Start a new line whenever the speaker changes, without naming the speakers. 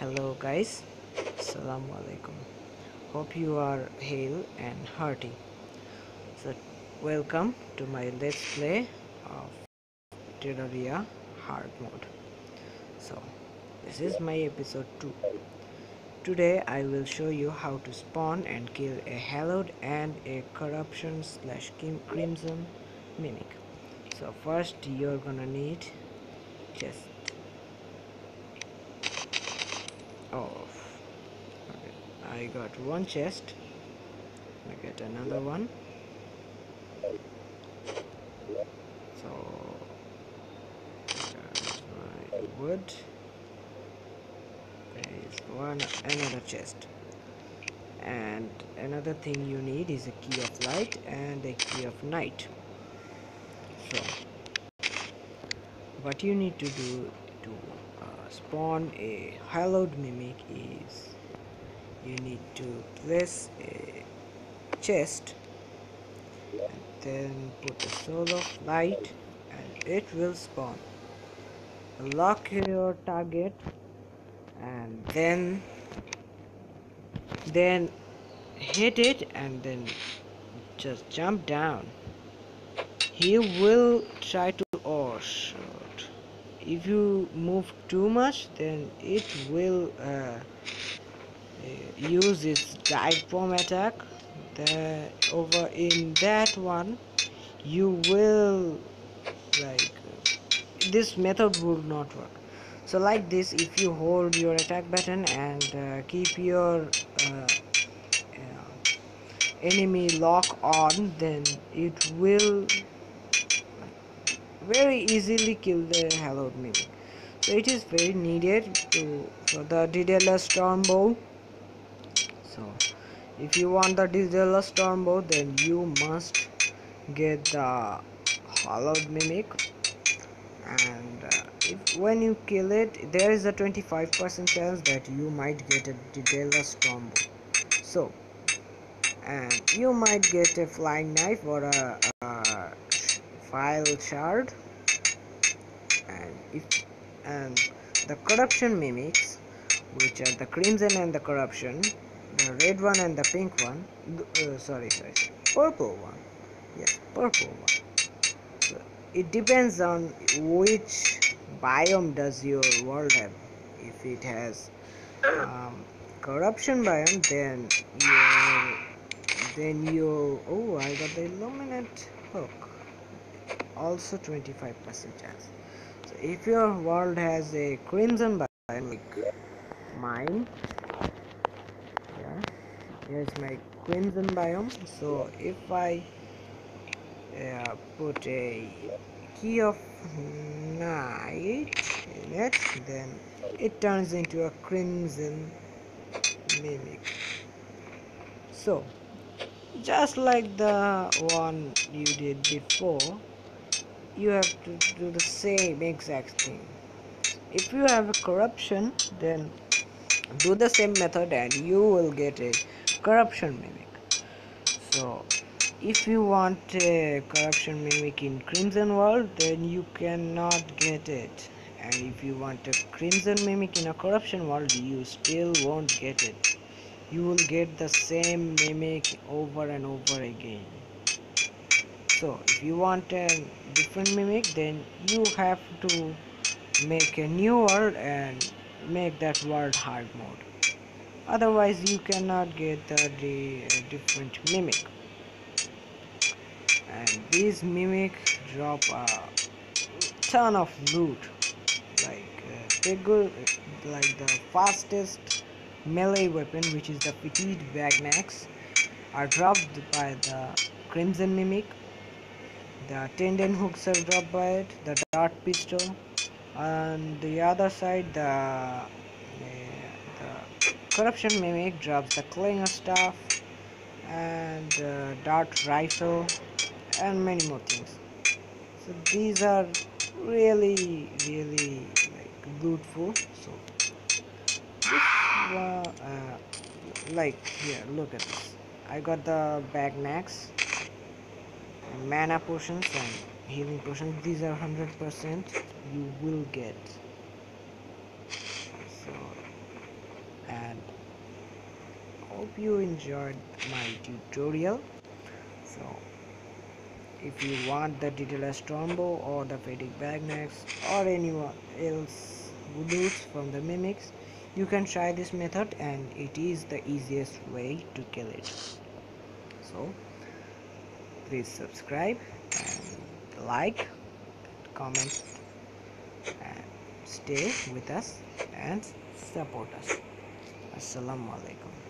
hello guys. Assalamu alaikum. Hope you are hale and hearty. So welcome to my let's play of terraria hard mode. So this is my episode 2 today i will show you how to spawn and kill a hallowed and a corruption slash crimson mimic. So first you're gonna need just oh okay. I got one chest. I get another one. So my wood. There is one another chest. And another thing you need is a key of light and a key of night. So what you need to do to spawn a hallowed mimic is you need to place a chest and then put a soul of light and it will spawn. Lock your target and then then hit it and then just jump down. He will try to oh if you move too much then it will uh, uh use its dive bomb attack. The, over in that one you will like this method would not work. So like this if you hold your attack button and uh, keep your uh, enemy lock on then it will very easily kill the hallowed mimic so it is very needed to for the Daedalus Stormbow so if you want the Daedalus Stormbow then you must get the hallowed mimic. And uh, if, when you kill it there is a 25% chance that you might get a Daedalus Stormbow so and you might get a flying knife or a, a Vile Shard. And if and the corruption mimics which are the crimson and the corruption the red one and the pink one uh, sorry sorry purple one. Yes purple one. So it depends on which biome does your world have. If it has um, corruption biome then you then you oh i got the Illuminant Hook also 25% chance. So if your world has a crimson biome like mine yeah here's my crimson biome. So if I uh, put a key of night in it then it turns into a crimson mimic. So just like the one you did before you have to do the same exact thing. If you have a corruption then do the same method and you will get a corruption mimic. So if you want a corruption mimic in crimson world then you cannot get it. And if you want a crimson mimic in a corruption world you still won't get it. You will get the same mimic over and over again so if you want a different mimic then you have to make a new world and make that world hard mode. Otherwise you cannot get the, the different mimic. And these mimic drop a ton of loot like uh, they go like the fastest melee weapon which is the Fetid Baghnakhs are dropped by the crimson mimic the tendon hooks are dropped by it the dart pistol and the other side the, the corruption mimic drops the clinger staff and uh, dart rifle and many more things. So these are really really like beautiful so this uh, uh, like here look at this. I got the Baghnakhs mana potions and healing potions these are 100% you will get. So and hope you enjoyed my tutorial. So if you want the Daedalus Stormbow or the Fetid Baghnakhs or anyone else Woodoos from the Mimics you can try this method and it is the easiest way to kill it. So please subscribe like comment and stay with us and support us. Assalamu alaikum